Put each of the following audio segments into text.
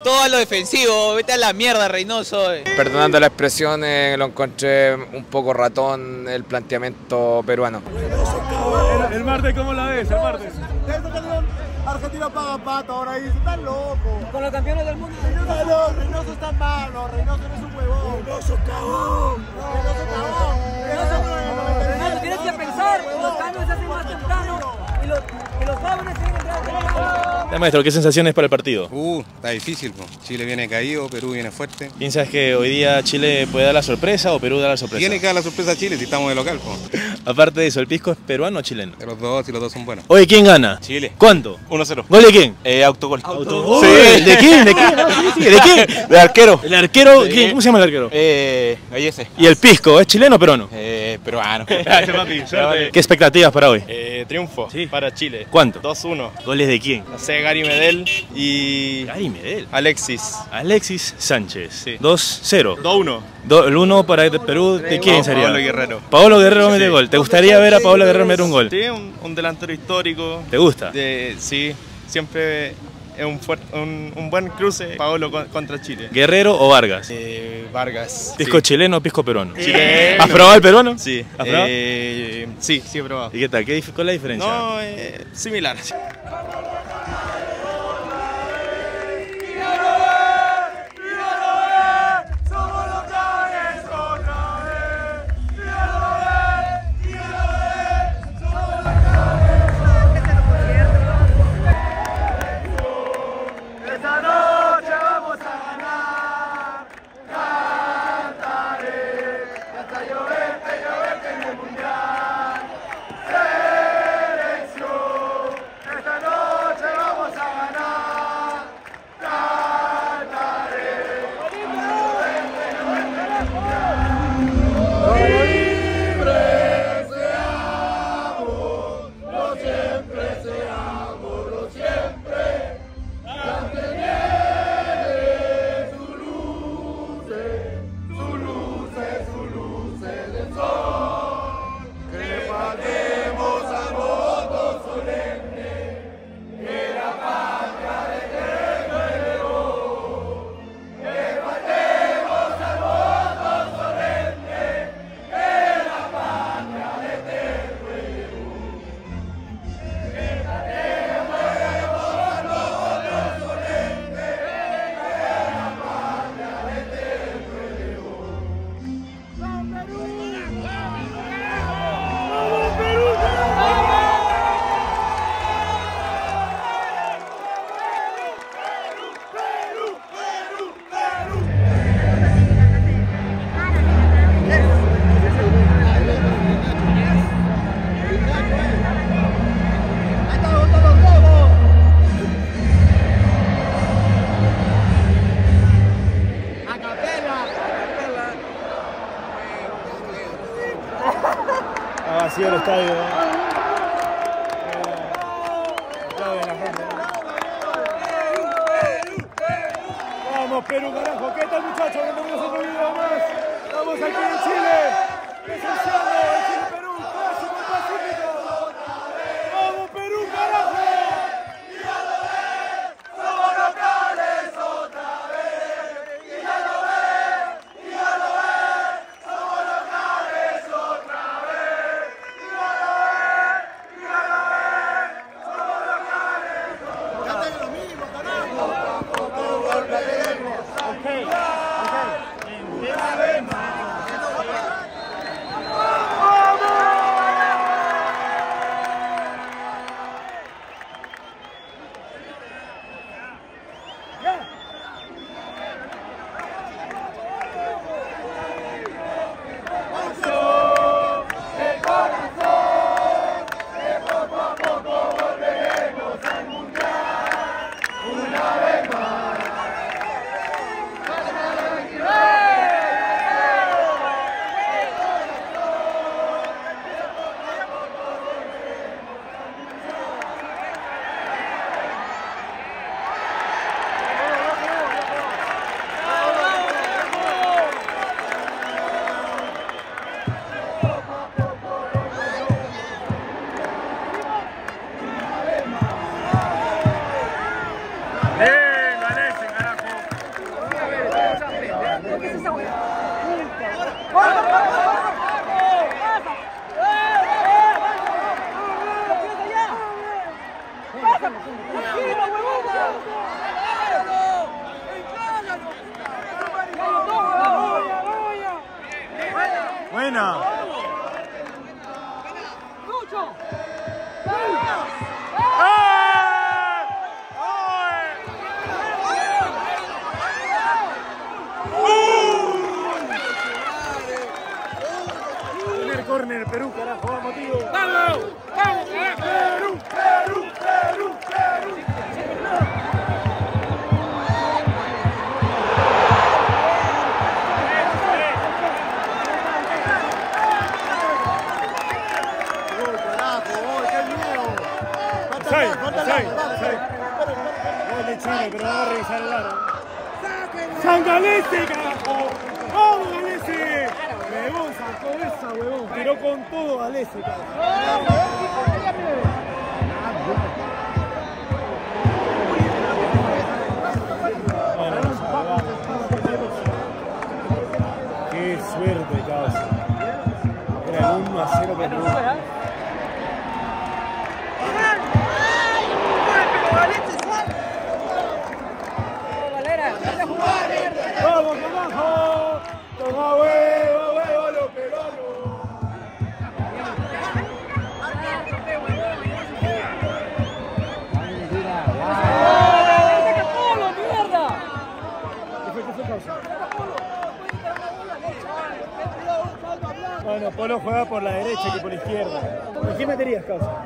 Todo a lo defensivo, vete a la mierda, Reynoso. eh. Perdonando la expresión, eh, lo encontré un poco ratón el planteamiento peruano. El, el martes, ¿cómo la ves? El martes. Argentina paga pato ahora ahí, están locos. Con los campeones del mundo. Reynoso, no, Reynoso está malo, Reynoso no es un huevón. Reynoso cagón. Reynoso cagón. Reynoso Renato, tienes que pensar, los cambios se hacen más temprano y los, y los jóvenes maestro, ¿qué sensaciones para el partido? Uh, está difícil. po. Chile viene caído, Perú viene fuerte. ¿Piensas que hoy día Chile puede dar la sorpresa o Perú da la sorpresa? Tiene que dar la sorpresa a Chile si estamos de local. po. Aparte de eso, ¿el pisco es peruano o chileno? De los dos y los dos son buenos. Oye, ¿quién gana? Chile. ¿Cuánto? 1-0. ¿Gol de quién? Eh, autogol. ¿Autogol? ¿De quién? ¿De quién? No, sí, sí, ¿De quién? De arquero. ¿El arquero? Sí. ¿quién? ¿Cómo se llama el arquero? Eh, Gallese. ¿Y el pisco? ¿Es chileno o peruano? Eh, peruano. Gracias, papi. Suerte. ¿Qué expectativas para hoy? Eh, triunfo para Chile. ¿Cuánto? 2-1. ¿Goles de quién? No sé, Gary Medel y Gary Medel. Alexis. Alexis Sánchez. Sí. 2-0. 2-1. Do- el 1 para el Perú, ¿de quién sería? Paolo Guerrero. Paolo Guerrero mete Sí. gol. ¿Te gustaría ver a Paolo Guerrero meter un gol? Sí, un, un delantero histórico. ¿Te gusta? De, sí, siempre es un, un, un buen cruce Paolo con- contra Chile. ¿Guerrero o Vargas? Eh, Vargas. ¿Pisco sí. chileno o pisco peruano? Chileno. ¿Has probado el peruano? Sí. ¿Has probado? Eh, sí, sí he probado. ¿Y qué tal? ¿Qué ¿Cuál es la diferencia? No, eh, similar. Qué suerte, causa. Era el 1 a 0 para Perú. Polo juega por la derecha que por la izquierda. ¿En qué meterías, causa?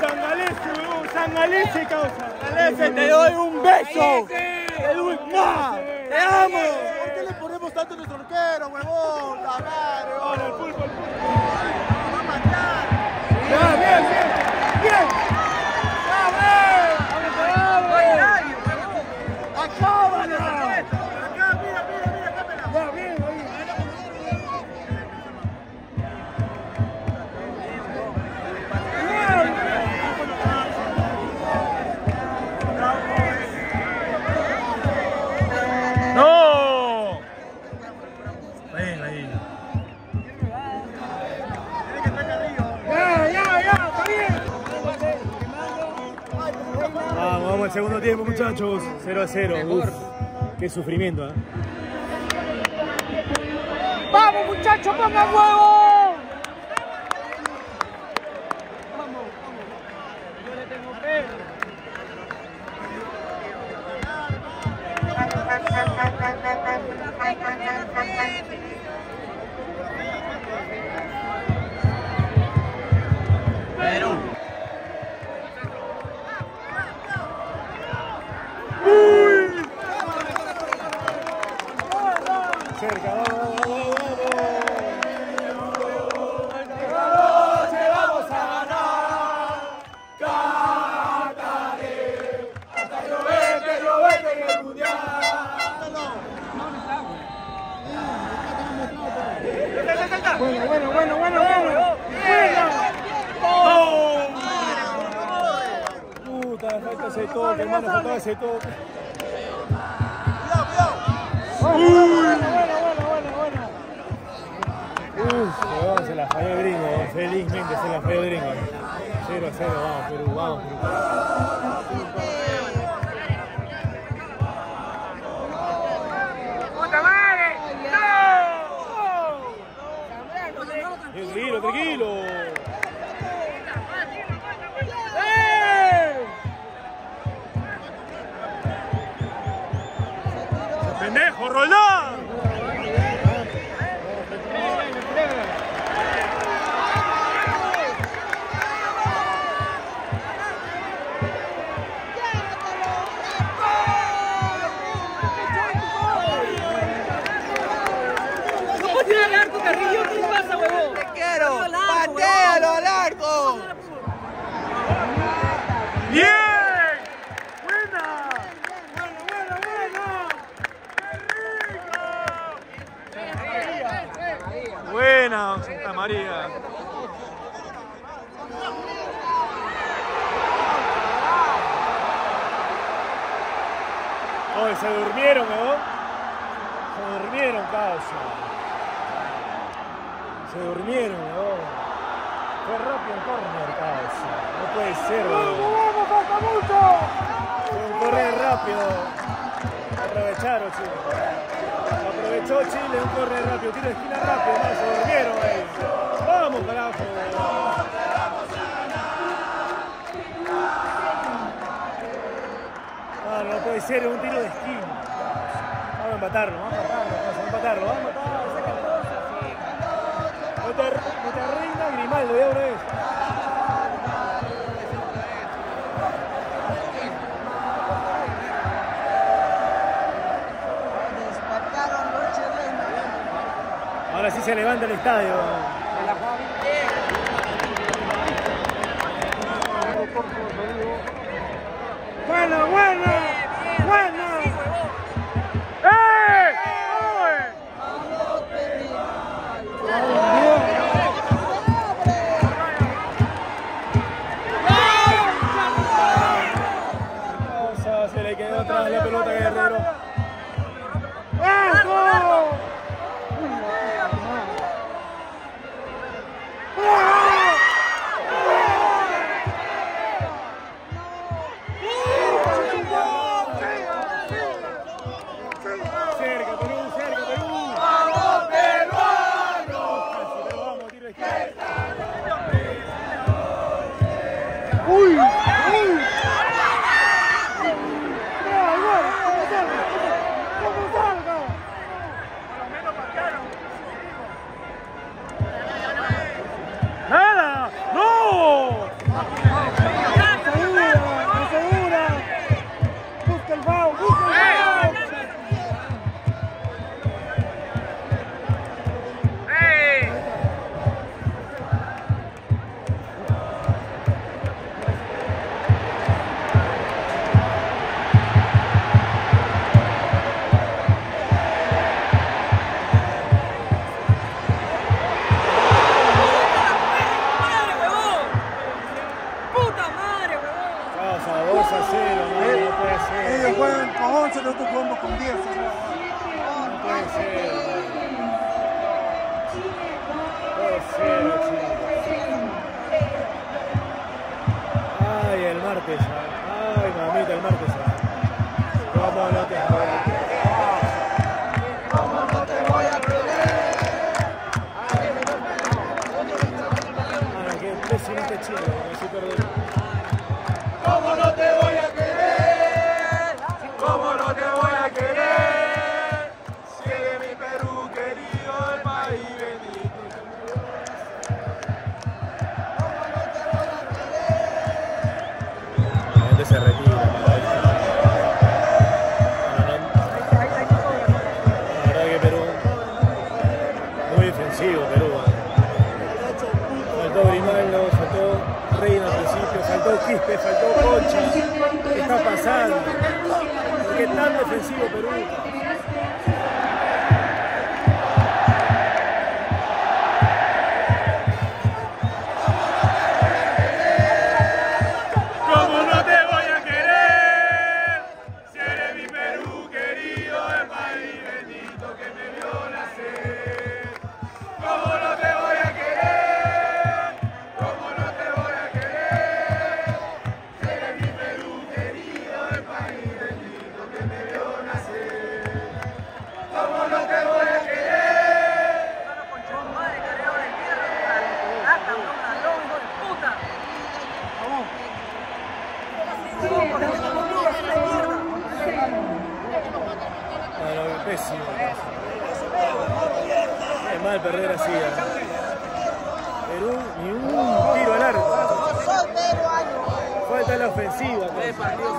San Galese, huevón, San Galese, causa. Galese, te doy un beso. Te doy más. Te amo. ¿Por qué le ponemos tanto a nuestro arquero, huevón? La madre, huevón. Ahora el pulpo, el pulpo. Tiempo, muchachos. 0 a 0. Uf, qué sufrimiento, ¿eh? ¡Vamos, muchachos, pongan huevo! Cerca, vamos, vamos, vamos. Bueno, bueno, bueno, bueno, bueno. Puta, falta ese toque, hermano, falta ese toque. Bueno, bueno, bueno, bueno, weón, se la falló el gringo, felizmente se la falló el gringo. 0 a 0, vamos Perú, vamos Perú. Tranquilo, tranquilo. Buena, Santa María. Oye, se durmieron, ¿no? Se durmieron, causa. Se durmieron, ¿no? Fue rápido el corner, causa. No puede ser, ¿no? ¡Vamos, falta mucho! Fue un correr rápido. Aprovecharon, Chile. Aprovechó Chile, un corre rápido, tiro de esquina rápido, ¿no? se durmieron ahí. Vamos, carajo. No, no puede ser, es un tiro de esquina. Vamos a empatarlo, vamos a empatarlo, vamos a empatarlo, vamos a empatarlo. del estadio. Bueno, bueno. siempre, siempre chido. Felipe, faltó Conchis. ¿Qué está pasando? ¿Por qué tan defensivo Perú? defensiva. Pues. Tres partidos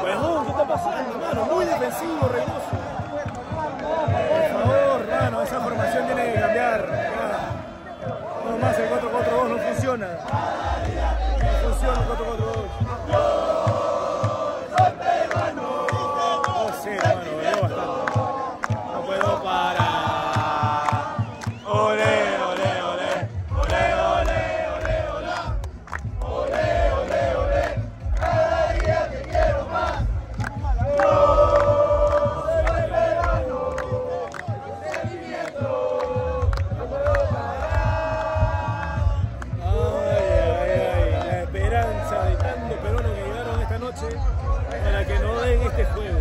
pues, oh, ¿qué está pasando, hermano? Muy defensivo, Reynoso. Por favor, hermano, esa formación tiene que cambiar. Ya. No más, el 4-4-2 no funciona. No funciona el 4-4-2. para que no den este juego.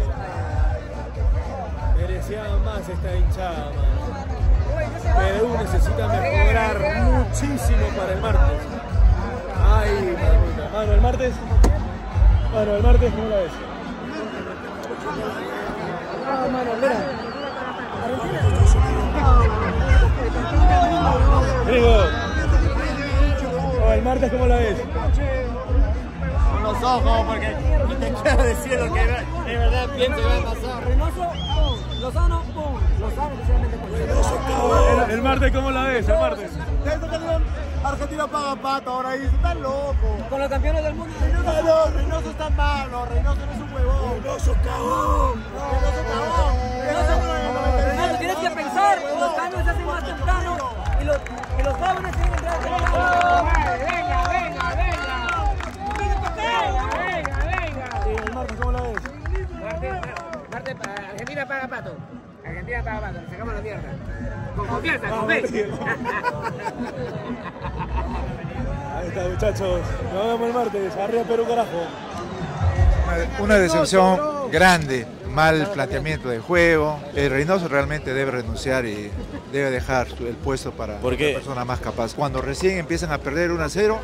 Merecían más esta hinchada, man. Perú necesita mejorar muchísimo para el martes. Ay, mamita. El martes. Bueno, el martes no la ves. El martes cómo la ves. Los ojos, porque no te quiero decir lo que de verdad pienso que va a pasar. Reynoso, pum. Lozano, pum. Lozano, especialmente por El, el martes, ¿cómo la ves? El martes. Argentina paga pato ahora ahí, están locos. Con los campeones del mundo. No, no, Reynoso está malo, Reynoso no es un huevón. Reynoso cagón. Reynoso cagón. Reynoso Reynoso, tienes que pensar, los cambios se hacen más temprano y los, y los jóvenes tienen que entrar Marte, Argentina paga pato. Argentina paga pato. Le sacamos la mierda. Con confianza, con fe. Ahí está, muchachos. Nos vemos el martes. Arriba Perú, carajo. Una decepción grande, mal planteamiento de juego. El Reynoso realmente debe renunciar y debe dejar el puesto para ¿Por otra qué? persona más capaz. Cuando recién empiezan a perder 1 a 0,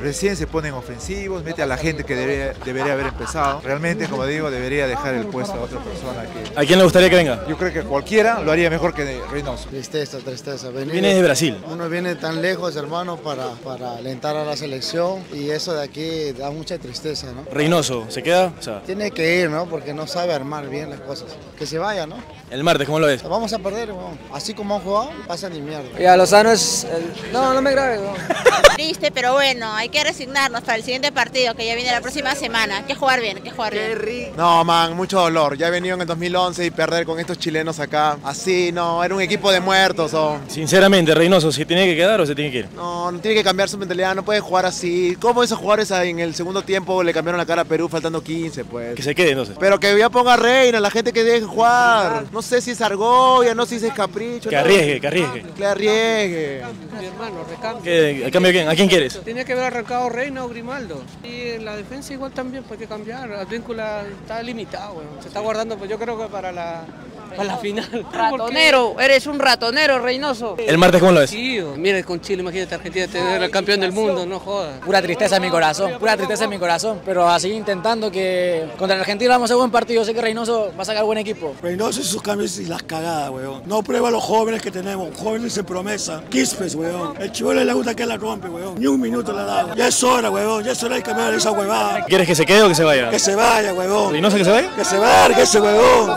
recién se ponen ofensivos, mete a la gente que debería, debería haber empezado. Realmente, como digo, debería dejar el puesto a otra persona que ¿A quién le gustaría que venga? yo creo que cualquiera lo haría mejor que Reynoso. Tristeza, tristeza. Venir- Viene de Brasil. Uno viene tan lejos, hermano, para, para alentar a la selección y eso de aquí da mucha tristeza, ¿no? Reynoso, ¿se queda? O sea, Tiene que ir, ¿no? Porque no sabe armar bien las cosas. Que se vaya, ¿no? el martes, ¿cómo lo ves? Vamos a perder, weón. Así como han jugado, pasa ni mierda. Ya, Lozano es. el- No, no me grabes, no. Triste, pero bueno, hay que resignarnos para el siguiente partido que ya viene la próxima semana. Hay que jugar bien, hay que jugar bien. No, man, mucho dolor. Ya he venido en el 2011 y perder con estos chilenos acá. Así, no, era un equipo de muertos. o Sinceramente, Reynoso, ¿se tiene que quedar o se tiene que ir? No, no tiene que cambiar su mentalidad, no puede jugar así. ¿Cómo esos jugadores en el segundo tiempo le cambiaron la cara a Perú faltando 15, pues? Que se quede entonces. Pero que ya ponga Reina, la gente que deje jugar. No sé si es Argolla, no sé si es Capricho. Que no. arriesgue, que arriesgue. Que arriesgue. Mi hermano, recambio. ¿Qué- ¿A cambio quién? ¿A quién quieres? Tenía que haber arrancado Reina o Grimaldo. Y en la defensa igual también, pues hay que cambiar. Advíncula está limitado. Se está guardando, pues yo creo que para la, para la final. Ratonero, eres un ratonero, Reynoso. ¿El martes cómo lo ves? Sí, mira, con Chile, imagínate, Argentina tener el campeón del mundo, no jodas. Pura tristeza en mi corazón, pura tristeza en mi corazón. Pero a seguir intentando que contra la Argentina vamos a hacer buen partido. Sé que Reynoso va a sacar buen equipo. Reynoso y sus cambios y las cagadas, weón. No prueba a los jóvenes que tenemos, jóvenes en promesa. Quispes, weón. El chivolo le gusta que la rompe, weón. Ni un minuto le ha dado. Ya es hora, weón. Ya es hora de cambiar esa huevada. ¿Quieres que se quede o que se vaya? Que se vaya, weón. ¿Reynoso que se vaya? Que se largue ese huevón.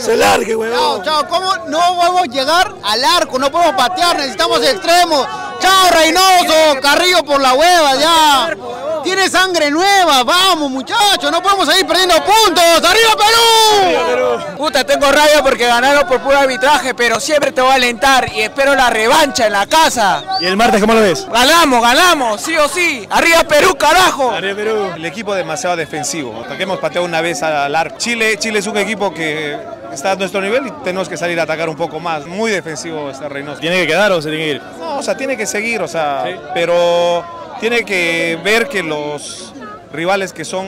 Se largue, Chao, chao, ¿cómo no podemos llegar al arco? No podemos patear, necesitamos extremos. Chao, Reynoso, Carrillo por la hueva, ya. Tiene sangre nueva, vamos muchachos, no podemos seguir perdiendo puntos. ¡Arriba Perú! Puta, tengo rabia porque ganaron por puro arbitraje, pero siempre te voy a alentar y espero la revancha en la casa. ¿Y el martes cómo lo ves? Ganamos, ganamos, sí o sí. Arriba Perú, carajo. Arriba Perú. El equipo es demasiado defensivo. Hasta que hemos pateado una vez al arco. Chile, Chile es un equipo que está a nuestro nivel y tenemos que salir a atacar un poco más. Muy defensivo este Reynoso. ¿Tiene que quedar o se tiene que ir? No, o sea, tiene que seguir, o sea, pero tiene que ver que los rivales que son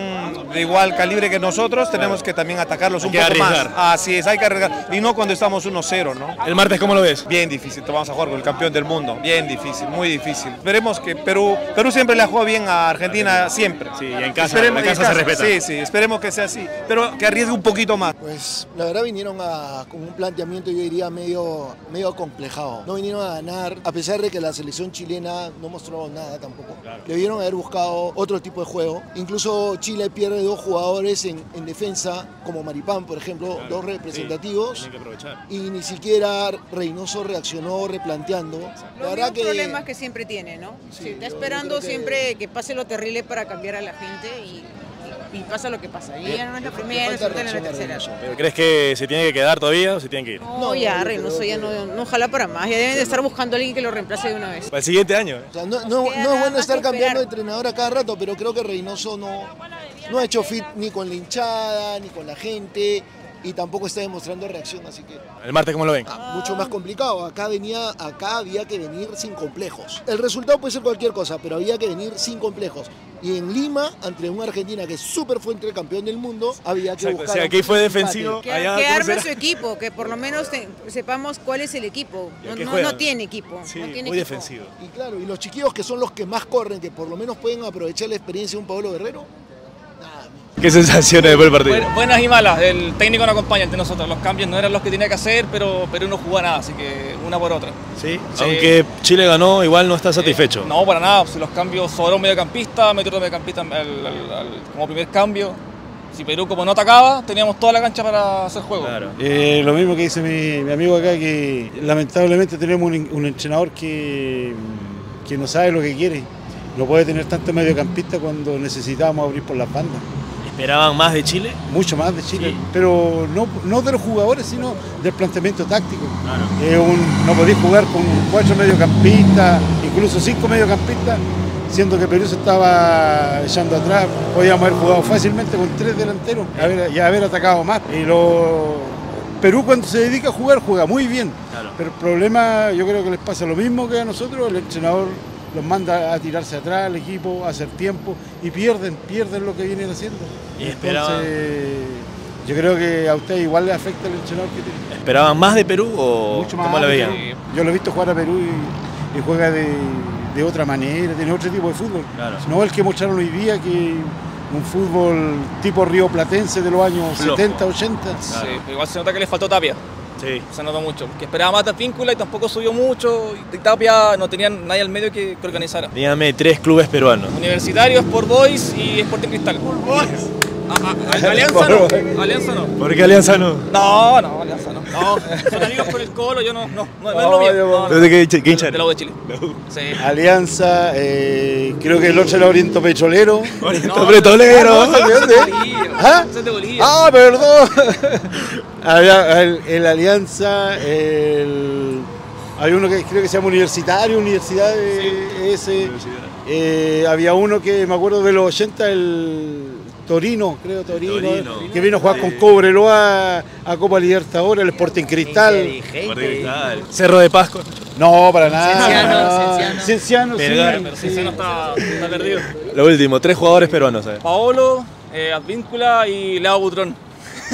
de igual calibre que nosotros, tenemos que también atacarlos un poco arriesgar. más. Así es, hay que arriesgar. Y no cuando estamos 1-0, ¿no? ¿El martes cómo lo ves? Bien difícil, te vamos a jugar con el campeón del mundo. Bien difícil, muy difícil. Esperemos que Perú, Perú siempre le ha jugado bien a Argentina, siempre. Sí, y en casa, Esperemos- en casa se respeta. Sí, sí, esperemos que sea así. Pero que arriesgue un poquito más. Pues la verdad vinieron a, con un planteamiento yo diría medio, medio complejado. No vinieron a ganar, a pesar de que la selección chilena no mostró nada tampoco. Debieron haber buscado otro tipo de juego. Incluso Chile pierde dos jugadores en, en defensa, como Maripán, por ejemplo, dos representativos. Tienen que aprovechar. Y ni siquiera Reynoso reaccionó replanteando. La verdad que... problemas que siempre tiene, ¿no? Sí, está esperando siempre que pase lo terrible para cambiar a la gente y, y pasa lo que pasa. Y ya no es la primera, no es la tercera. ¿Pero crees que se tiene que quedar todavía o se tiene que ir? No, ya, Reynoso ya no, no jala para más. Ya deben de estar buscando a alguien que lo reemplace de una vez. Para el siguiente año. ¿eh? O sea, no, no- no es bueno estar cambiando de entrenador a cada rato, pero creo que Reynoso no, no ha hecho fit ni con la hinchada, ni con la gente, y tampoco está demostrando reacción, así que ¿El martes cómo lo ven? mucho más complicado. Acá venía, acá había que venir sin complejos. El resultado puede ser cualquier cosa, pero había que venir sin complejos. Y en Lima, ante una Argentina que es súper fuerte campeón del mundo, había que Exacto, buscar. o sea, aquí fue defensivo. Que, Allá, que ¿cómo arme será? su equipo, que por lo menos te- sepamos cuál es el equipo. ¿Y a No, no- no tiene equipo. Sí, no tiene muy equipo. defensivo. Y claro, y los chiquillos que son los que más corren, que por lo menos pueden aprovechar la experiencia de un Pablo Guerrero, ¿Qué sensaciones después del partido? Bueno, buenas y malas, el técnico no acompaña entre nosotros, los cambios no eran los que tenía que hacer, pero Perú no jugó nada, así que una por otra. Sí, aunque Chile ganó, igual no está satisfecho. No, para nada, si los cambios sobró un mediocampista, metió otro mediocampista al- al- al- como primer cambio. Si Perú como no atacaba, teníamos toda la cancha para hacer juego. Eh, lo mismo que dice mi, mi amigo acá, que lamentablemente tenemos un, un entrenador que, que no sabe lo que quiere. No puede tener tanto mediocampista cuando necesitábamos abrir por las bandas. ¿Esperaban más de Chile? Mucho más de Chile, pero no, no de los jugadores, sino del planteamiento táctico. Un- no podéis jugar con cuatro mediocampistas, incluso cinco mediocampistas, siendo que Perú se estaba echando atrás. Podíamos haber jugado fácilmente con tres delanteros haber- y haber atacado más. Y lo- Perú cuando se dedica a jugar juega muy bien, pero el problema yo creo que les pasa lo mismo que a nosotros, el entrenador los manda a tirarse atrás al equipo, a hacer tiempo y pierden, pierden lo que vienen haciendo. Y esperaban- Entonces, yo creo que a usted igual le afecta el entrenador que tiene. ¿Esperaban más de Perú o Mucho más cómo lo veían? Yo lo he visto jugar a Perú y, y juega de, de otra manera, tiene otro tipo de fútbol. No el que mostraron hoy día, que un fútbol tipo río platense de los años Flojo. 70, 80. Sí, pero igual se nota que le faltó Tapia. Sí. Se notó mucho. Que esperaba más de Víncula y tampoco subió mucho. Y Tapia no tenía nadie al medio que, que organizara. Dígame tres clubes peruanos. Universitario, Sport Boys y Sporting Cristal. Ah, ah, Alianza no. Alianza no. ¿Por qué Alianza no? No, no, Alianza no. No, son amigos con el Colo, yo no, no, no, no es lo mío. No, no. ¿De qué, qué hincha De la U de Chile. Sí. Alianza, eh, creo que el otro era Oriento Petrolero. Oriento Petrolero. Ah, no, ¿de dónde? ¿Ah? Ah, perdón. Había el, el Alianza, el, hay uno que creo que se llama Universitario, Universidad de ese. Eh, había uno que me acuerdo de los 80, el Torino, creo Torino, Torino. que vino a jugar con Cobreloa a Copa Libertadores, el Sporting Cristal. Cerro de Pascua. No, para nada. Cienciano, Cienciano, sí. Cienciano está, está perdido. Lo último, tres jugadores peruanos. ¿sabes? Paolo, eh, Advíncula y Leo Butrón.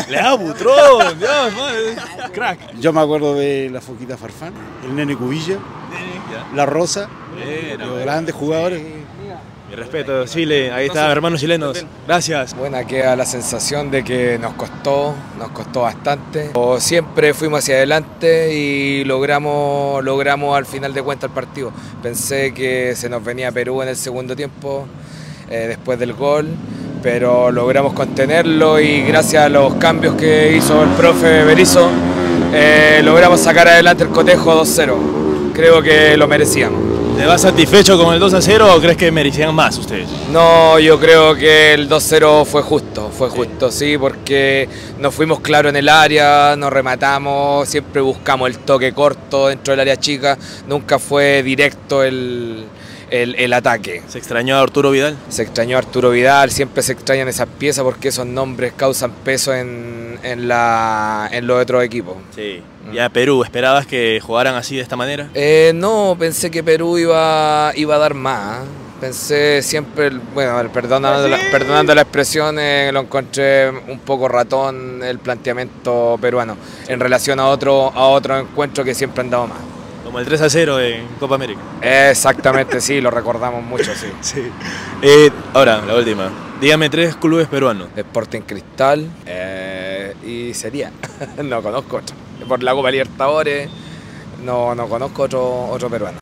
Leo Butrón, Dios, madre. Crack. Yo me acuerdo de la Foquita Farfán, el Nene Cubilla, la Rosa, los grandes jugadores. Mi respeto, Chile. Ahí está, hermanos chilenos. Gracias. Buena queda la sensación de que nos costó, nos costó bastante. O siempre fuimos hacia adelante y logramos, logramos al final de cuentas el partido. Pensé que se nos venía Perú en el segundo tiempo, eh, después del gol, pero logramos contenerlo y gracias a los cambios que hizo el profe Berizzo, eh, logramos sacar adelante el cotejo 2-0. Creo que lo merecíamos. ¿Te vas satisfecho con el 2 a 0 o crees que merecían más ustedes? No, yo creo que el 2-0 fue justo, fue justo, sí, porque nos fuimos claro en el área, nos rematamos, siempre buscamos el toque corto dentro del área chica, nunca fue directo el, el- el ataque. ¿Se extrañó a Arturo Vidal? Se extrañó a Arturo Vidal, siempre se extrañan esas piezas porque esos nombres causan peso en, en, la, en los otros equipos. Sí. Ya Perú, ¿esperabas que jugaran así de esta manera? Eh, no, pensé que Perú iba, iba a dar más. ¿eh? Pensé siempre, bueno, perdonando, la, perdonando la expresión, eh, lo encontré un poco ratón el planteamiento peruano en relación a otro, a otro encuentro que siempre han dado más. Como el 3 a 0 en Copa América. Exactamente, sí, lo recordamos mucho, sí. Sí. Eh, ahora, la última. Dígame tres clubes peruanos. Sporting Cristal eh, y sería, no conozco otro. Por la Copa Libertadores, no, no conozco otro, otro peruano.